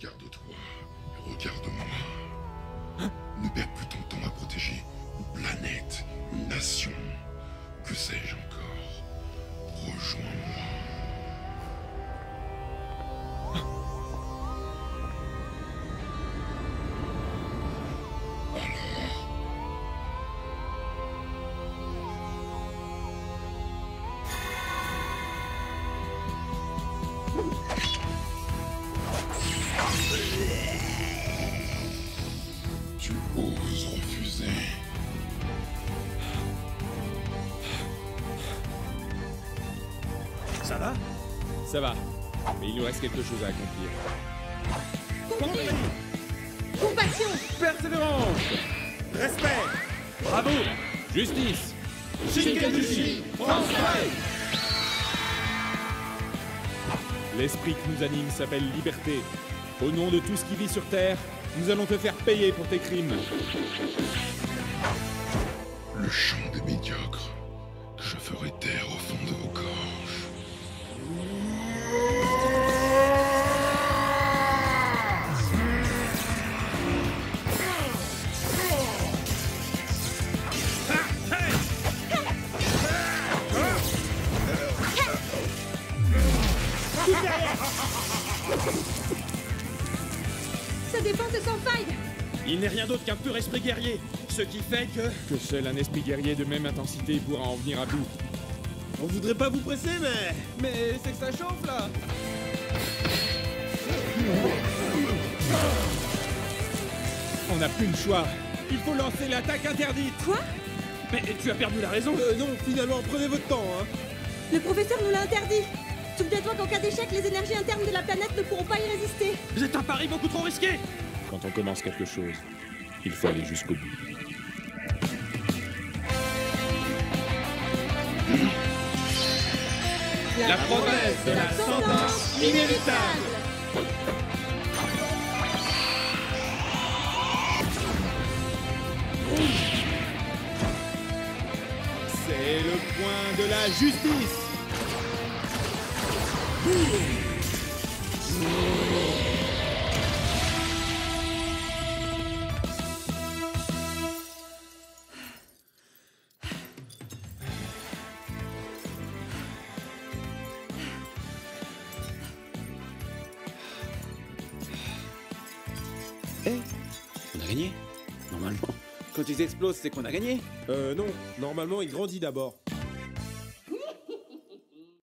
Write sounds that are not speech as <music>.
Regarde-toi, regarde-moi. Ne perds plus ton temps à protéger une planète, une nation. Que sais-je encore? Rejoins-moi. Tu oses refuser. Ça va? Ça va, mais il nous reste quelque chose à accomplir. Compassion Persévérance. Respect. Bravo. Justice. Shinkazushi Transfert L'esprit qui nous anime s'appelle liberté. Au nom de tout ce qui vit sur Terre, nous allons te faire payer pour tes crimes. le chant des médiocres. Je ferai taire au fond de vos gorges. <laughs> Sa défense est sans faille Il n'est rien d'autre qu'un pur esprit guerrier, ce qui fait que... Que seul un esprit guerrier de même intensité pourra en venir à bout. On voudrait pas vous presser, mais. Mais c'est que ça chauffe là On n'a plus le choix. Il faut lancer l'attaque interdite. Quoi? Mais tu as perdu la raison Euh, non, finalement, prenez votre temps, hein Le professeur nous l'a interdit Souviens-toi qu'en cas d'échec, les énergies internes de la planète ne pourront pas y résister C'est un pari beaucoup trop risqué Quand on commence quelque chose, il faut aller jusqu'au bout. La, promesse de la sentence inévitable. C'est le point de la justice. Eh On a gagné Normalement. Quand ils explosent, c'est qu'on a gagné? Euh, non, normalement, il grandit d'abord.